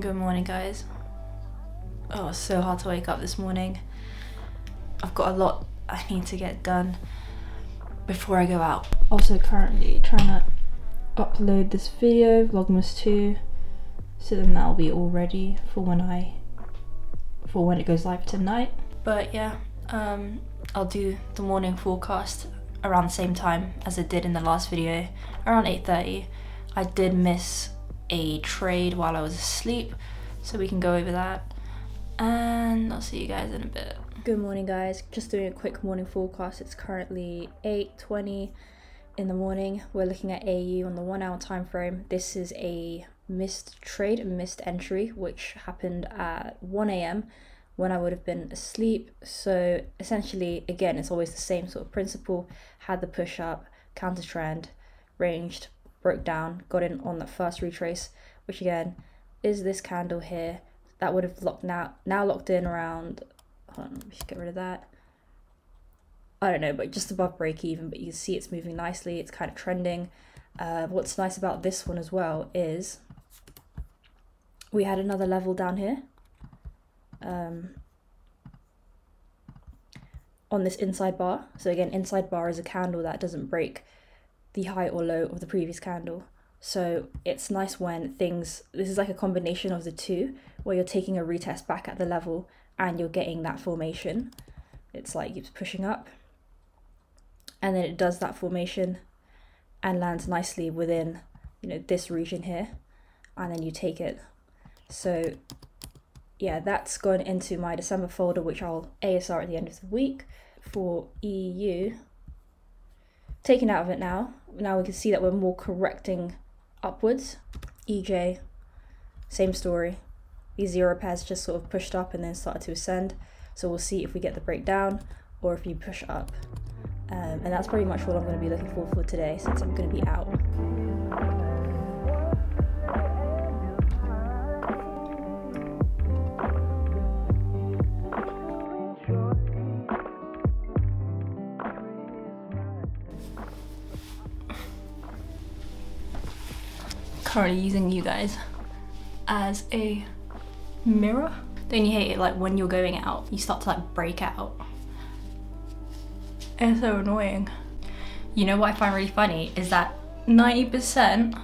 Good morning, guys. Oh, it's so hard to wake up this morning. I've got a lot I need to get done before I go out. Also, currently trying to upload this video, Vlogmas 2, so then that'll be all ready for when I for when it goes live tonight. But yeah, um, I'll do the morning forecast around the same time as I did in the last video, around 8.30. I did miss a trade while I was asleep, so we can go over that. And I'll see you guys in a bit. Good morning guys, just doing a quick morning forecast. It's currently 8.20 in the morning. We're looking at AU on the one hour time frame. This is a missed trade, a missed entry, which happened at 1 a.m. when I would have been asleep. So essentially, again, it's always the same sort of principle. Had the push up, counter trend, ranged, broke down, got in on that first retrace, which again is this candle here. That would have locked now now locked in around hold on, me just get rid of that. I don't know, but just above break even, but you can see it's moving nicely, it's kind of trending. Uh, what's nice about this one as well is we had another level down here um, on this inside bar. So again, inside bar is a candle that doesn't break the high or low of the previous candle. So it's nice when things, this is like a combination of the two, where you're taking a retest back at the level and you're getting that formation. It's like keeps pushing up. And then it does that formation and lands nicely within, you know, this region here. And then you take it. So yeah, that's gone into my December folder, which I'll ASR at the end of the week for EU. Taken out of it now. Now we can see that we're more correcting upwards. EJ, same story. These euro pairs just sort of pushed up and then started to ascend. So we'll see if we get the breakdown or if you push up. Um, and that's pretty much what I'm going to be looking for for today since I'm going to be out. Currently using you guys as a mirror. Don't you hate it like when you're going out, you start to like break out. It's so annoying. You know what I find really funny is that 90%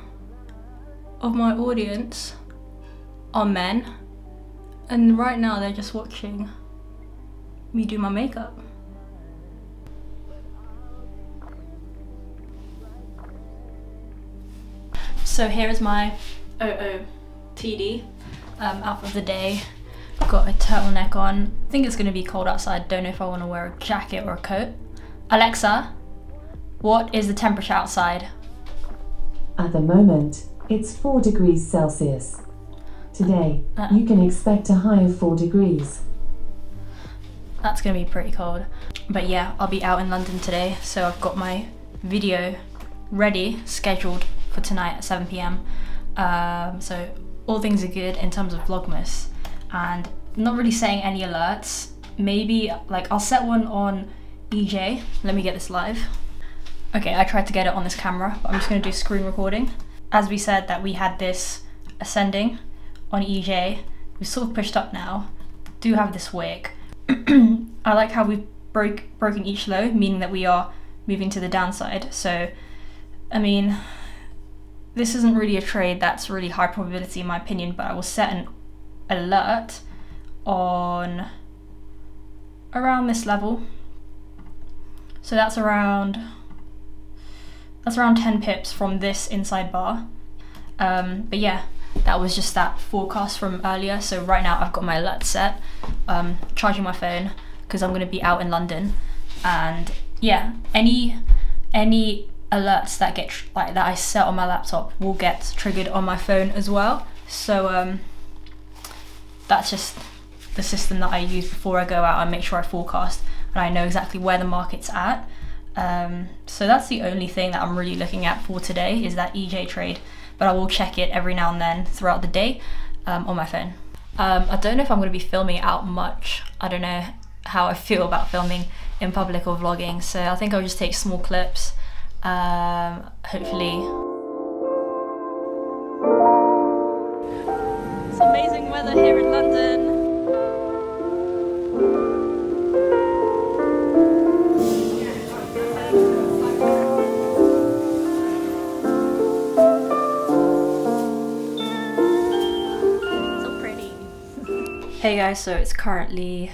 of my audience are men and right now they're just watching me do my makeup. So here is my OOTD um, outfit of the day. Got a turtleneck on. I think it's going to be cold outside. Don't know if I want to wear a jacket or a coat. Alexa, what is the temperature outside? At the moment, it's 4 degrees Celsius. Today, uh, you can expect a high of 4 degrees. That's going to be pretty cold. But yeah, I'll be out in London today, so I've got my video ready, scheduled for tonight at 7 pm. Um, so all things are good in terms of Vlogmas and not really setting any alerts. Maybe like I'll set one on EJ. Let me get this live. Okay, I tried to get it on this camera, but I'm just gonna do screen recording. As we said that we had this ascending on EJ, we've sort of pushed up now. Do have this wick. I like how we've broke broken each low, meaning that we are moving to the downside. So, I mean, this isn't really a trade that's really high probability in my opinion, but I will set an alert on around this level. So that's around that's around 10 pips from this inside bar. Um, but yeah, that was just that forecast from earlier. So right now I've got my alert set, um, charging my phone because I'm going to be out in London. And yeah, any any alerts that get like that I set on my laptop will get triggered on my phone as well. So um, that's just the system that I use before I go out. I make sure I forecast and I know exactly where the market's at. Um, so that's the only thing that I'm really looking at for today is that EJ trade, but I will check it every now and then throughout the day um, on my phone. Um, I don't know if I'm going to be filming out much. I don't know how I feel about filming in public or vlogging, so I think I'll just take small clips um, hopefully. It's amazing weather here in London. So pretty. Hey guys, so it's currently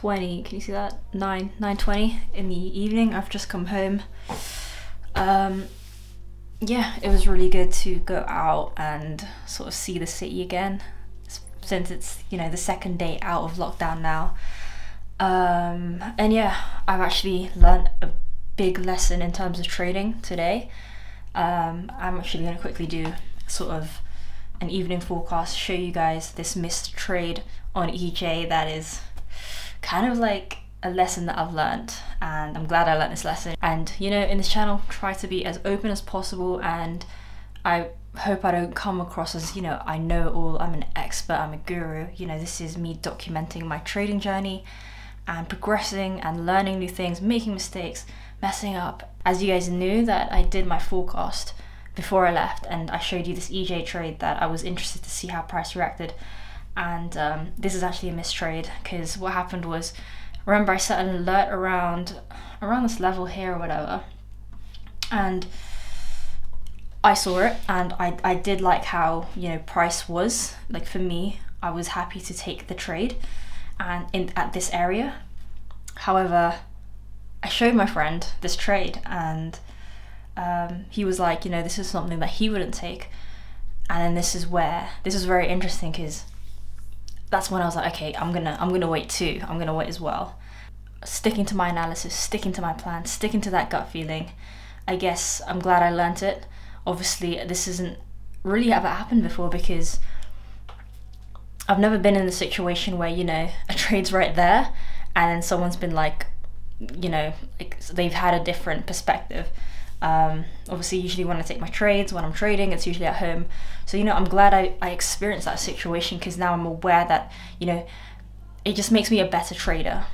20, can you see that? 9, 9.20 in the evening. I've just come home. Um, yeah, it was really good to go out and sort of see the city again since it's, you know, the second day out of lockdown now. Um, and yeah, I've actually learned a big lesson in terms of trading today. Um, I'm actually going to quickly do sort of an evening forecast, show you guys this missed trade on EJ that is kind of like a lesson that I've learned and I'm glad I learned this lesson. And you know, in this channel, try to be as open as possible and I hope I don't come across as, you know, I know all, I'm an expert, I'm a guru. You know, this is me documenting my trading journey and progressing and learning new things, making mistakes, messing up. As you guys knew that I did my forecast before I left and I showed you this EJ trade that I was interested to see how price reacted and um, this is actually a mistrade because what happened was remember I set an alert around around this level here or whatever and I saw it and I, I did like how you know price was like for me I was happy to take the trade and in at this area however I showed my friend this trade and um, he was like, you know, this is something that he wouldn't take. And then this is where this is very interesting because that's when I was like, okay, I'm gonna I'm gonna wait too. I'm gonna wait as well. Sticking to my analysis, sticking to my plan, sticking to that gut feeling. I guess I'm glad I learnt it. Obviously, this isn't really ever happened before because I've never been in a situation where you know a trade's right there, and then someone's been like, you know, like they've had a different perspective. Um, obviously, usually when I take my trades, when I'm trading, it's usually at home. So, you know, I'm glad I, I experienced that situation because now I'm aware that, you know, it just makes me a better trader.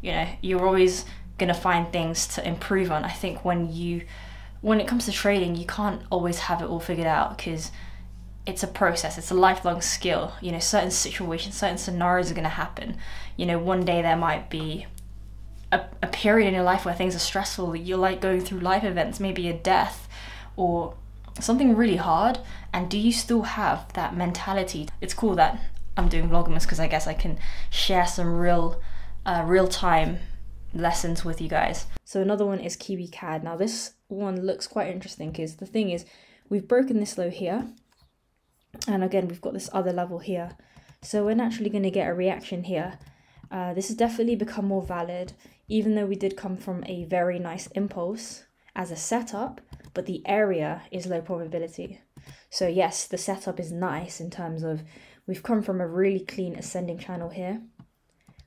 You know, you're always going to find things to improve on. I think when you, when it comes to trading, you can't always have it all figured out because it's a process it's a lifelong skill you know certain situations certain scenarios are going to happen you know one day there might be a, a period in your life where things are stressful, you're like going through life events, maybe a death or something really hard, and do you still have that mentality? It's cool that I'm doing Vlogmas because I guess I can share some real, uh, real time lessons with you guys. So another one is Kiwi CAD. Now this one looks quite interesting because the thing is, we've broken this low here, and again we've got this other level here. So we're naturally going to get a reaction here. Uh, this has definitely become more valid even though we did come from a very nice impulse as a setup, but the area is low probability. So yes, the setup is nice in terms of we've come from a really clean ascending channel here.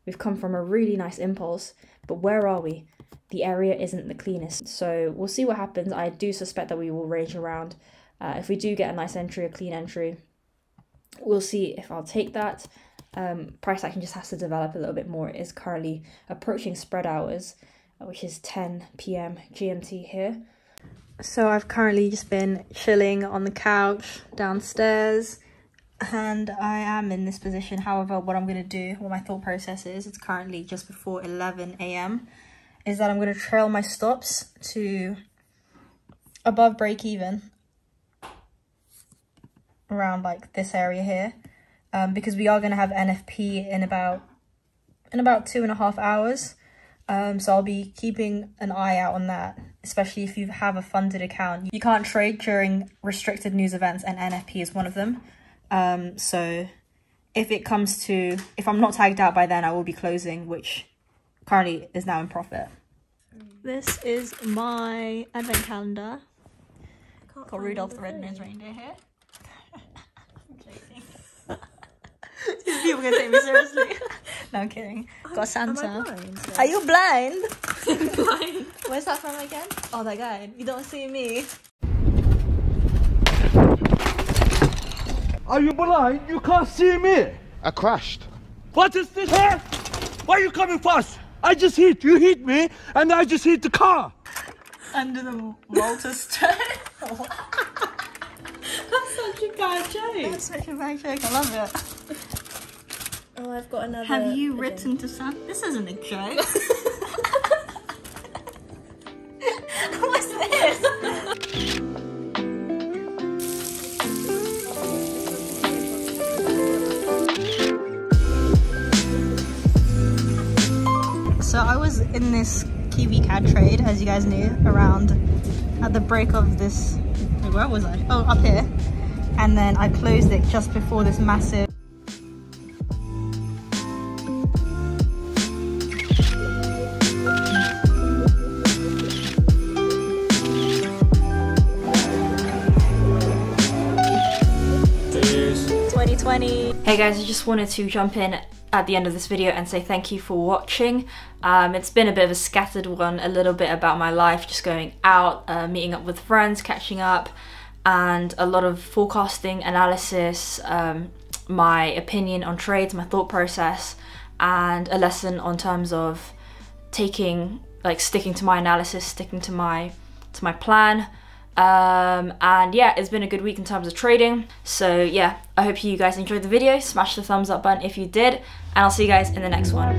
We've come from a really nice impulse, but where are we? The area isn't the cleanest. So we'll see what happens. I do suspect that we will range around. Uh, if we do get a nice entry, a clean entry, we'll see if I'll take that um, price action just has to develop a little bit more. It is currently approaching spread hours, uh, which is 10 p.m. GMT here. So I've currently just been chilling on the couch downstairs and I am in this position. However, what I'm going to do, what my thought process is, it's currently just before 11 a.m., is that I'm going to trail my stops to above break even around like this area here um, because we are going to have NFP in about in about two and a half hours. Um, so I'll be keeping an eye out on that, especially if you have a funded account. You can't trade during restricted news events and NFP is one of them. Um, so if it comes to, if I'm not tagged out by then, I will be closing, which currently is now in profit. This is my advent calendar. Got Rudolph the Red-Nosed Reindeer here. People gonna take me seriously. no, I'm kidding. I'm, Got Santa. Blind, Are you blind? blind. Where's that from again? Oh, that guy. You don't see me. Are you blind? You can't see me. I crashed. What is this here? Why are you coming fast? I just hit. You hit me, and I just hit the car. Under the motor stone. That's such a bad joke. That's such a bad joke. I love it. Oh, I've got another. Have you pigeon. written to Sam? This isn't a joke. What's this? So I was in this Kiwi CAD trade, as you guys knew, around at the break of this. Where was I? Oh, up here. And then I closed it just before this massive. Guys, I just wanted to jump in at the end of this video and say thank you for watching. Um, it's been a bit of a scattered one, a little bit about my life, just going out, uh, meeting up with friends, catching up, and a lot of forecasting, analysis, um, my opinion on trades, my thought process, and a lesson on terms of taking, like sticking to my analysis, sticking to my to my plan. Um, and yeah, it's been a good week in terms of trading. So yeah, I hope you guys enjoyed the video. Smash the thumbs up button if you did, and I'll see you guys in the next one.